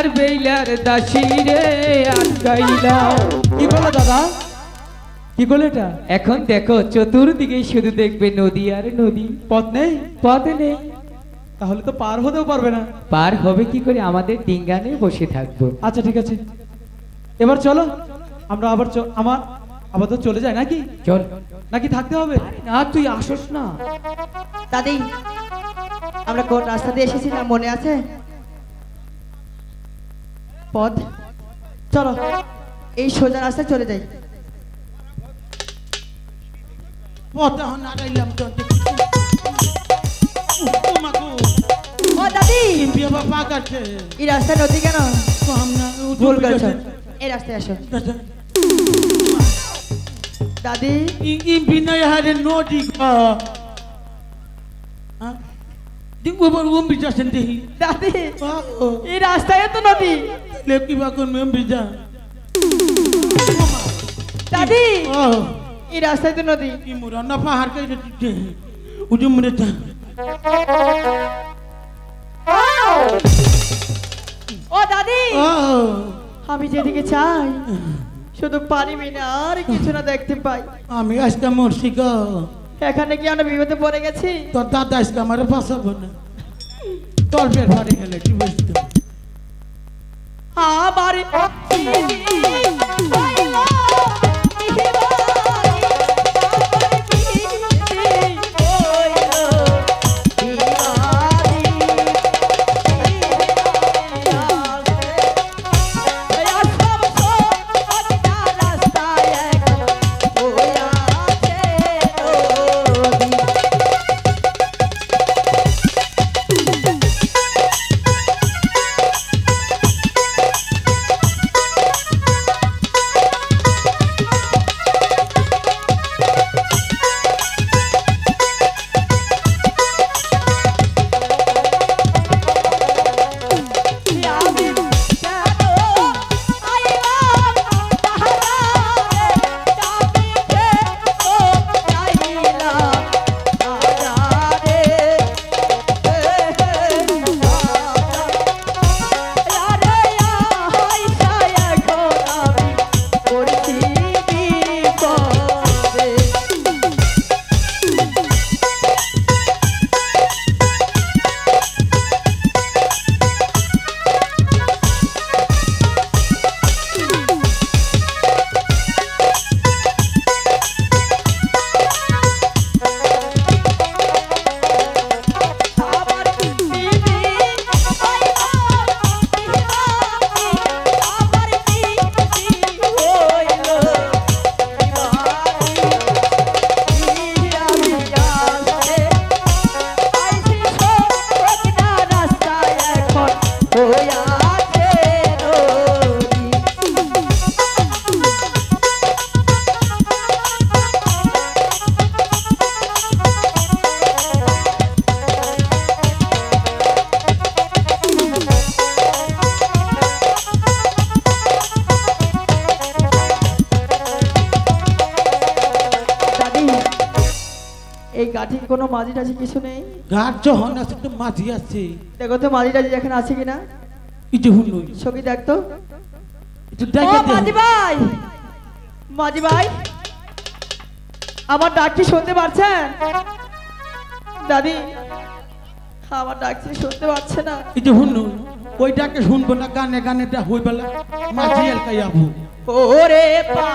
Baylor Baylor দাসী রে আটকাইলা কি করল দাদা? কি করল এটা? এখন দেখো চতুর্দিকে শুধু দেখবে নদী আর নদী। পথ নেই? পথ নেই। তাহলে তো পার হতেও পারবে না। পার হবে কি করে? আমাদের ডিঙ্গানে বসে থাকব। আচ্ছা ঠিক আছে। এবার চলো আমরা আবার আমার আবার তো চলে যায় নাকি? চল। নাকি থাকতে হবে? না তুই আসস না। দাদি আমরা কোন রাস্তা দিয়ে এসেছিলাম মনে আছে? পথ। চলো এই সোজা রাস্তায় চলে যাই। পথে ও দাদি। বিয়ে বাবা এই রাস্তায় নদী কেন? না ভুল করেছ। এই রাস্তায় আসো। দাদি। বিনয় হারে নদী ওম দাদি এই রাস্তায় তো নদী। লেকি বা কোন মেম বিজা দাদি ও এই রাস্তায় তো নদী। কি মুরা না পাহাড় কই দিতে উজু মুরে তা ও। দাদি আমি যেদিকে চাই শুধু পানি বিনা আর কিছু না দেখতে পাই আমি আজকে মরছি গো। এখানে কি আমি বিপদে পড়ে গেছি? তোর দাদা আজকে আমার বাঁচাবো না। তোর বের বাড়ি গেলে কি বুঝতে আমার এই গাঠির কোনো মাঝি টাঝি কিছু নেই? ঘাট যখন আছে তো মাঝি আছে। দেখো তো মাঝি টাঝি এখানে আছে কিনা? কিছু দেখতো একটু ও দেখে। মাঝি ভাই! মাঝি ভাই! আমার ডাক কি শুনতে পারছেন? দাদি আমার ডাক কি শুনতে পাচ্ছে না। কিছু হুন ওইটাকে শুনব না গানে গানে টা হই মাঝি এলকাই আবু ওরে পা